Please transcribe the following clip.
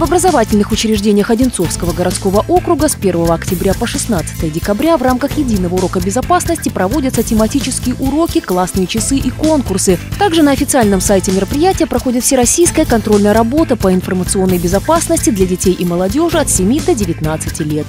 В образовательных учреждениях Одинцовского городского округа с 1 октября по 16 декабря в рамках единого урока безопасности проводятся тематические уроки, классные часы и конкурсы. Также на официальном сайте мероприятия проходит всероссийская контрольная работа по информационной безопасности для детей и молодежи от 7 до 19 лет.